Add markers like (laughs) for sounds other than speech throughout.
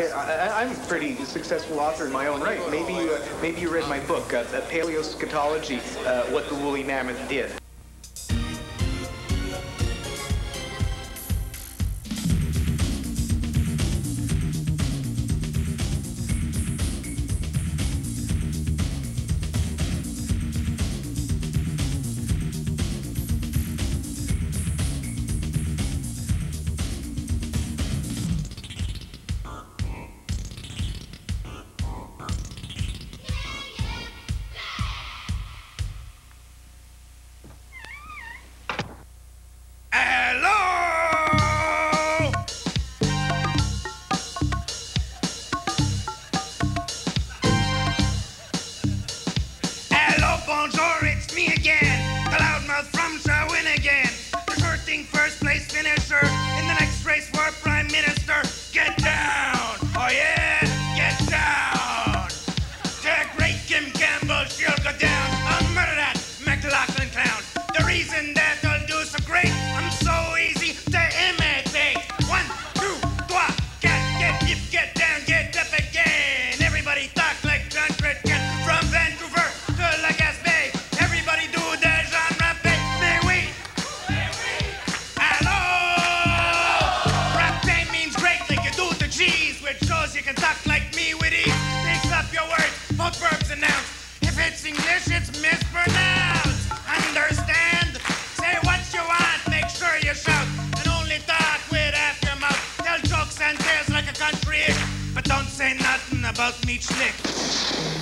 I, am a pretty successful author in my own right. Maybe you, maybe you read my book, uh, Paleoscatology, uh, What the Woolly Mammoth Did. cheese, which shows you can talk like me with ease. Fix up your words, both verbs and nouns. If it's English, it's mispronounced. Understand? Say what you want, make sure you shout. And only talk with half your mouth. Tell jokes and tales like a country idiot. But don't say nothing about me slick.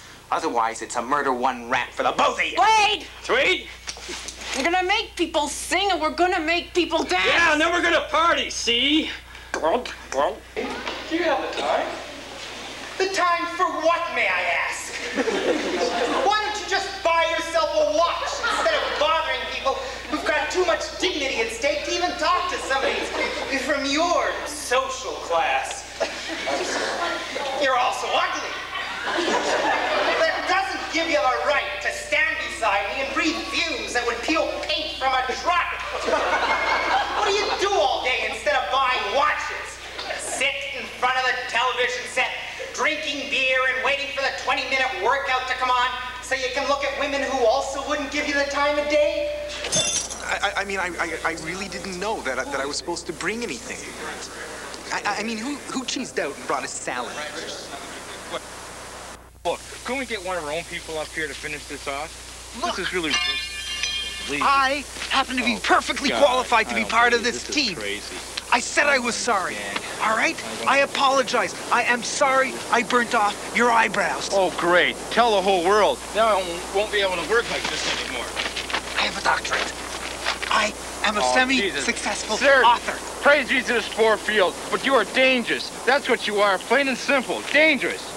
Otherwise, it's a murder one rap for the both of you. Wait! Sweet? We're gonna make people sing and we're gonna make people dance. Yeah, and then we're gonna party, see? Well, well. Do you have the time? The time for what, may I ask? (laughs) you the right to stand beside me and breathe fumes that would peel paint from a truck. (laughs) what do you do all day instead of buying watches? Sit in front of the television set, drinking beer and waiting for the 20-minute workout to come on so you can look at women who also wouldn't give you the time of day? I, I mean, I, I, I, really didn't know that I, that I was supposed to bring anything. I, I mean, who, who cheesed out and brought a salad? Look, couldn't we get one of our own people up here to finish this off? Look. This is really ridiculous. I happen to be oh, perfectly God, qualified to be part of this, this team. Crazy. I said I was oh, sorry. All right? I apologize. I am sorry I burnt off your eyebrows. Oh, great. Tell the whole world. Now I won't be able to work like this anymore. I have a doctorate. I am a oh, semi-successful author. Praise Jesus for field, but you are dangerous. That's what you are, plain and simple. Dangerous.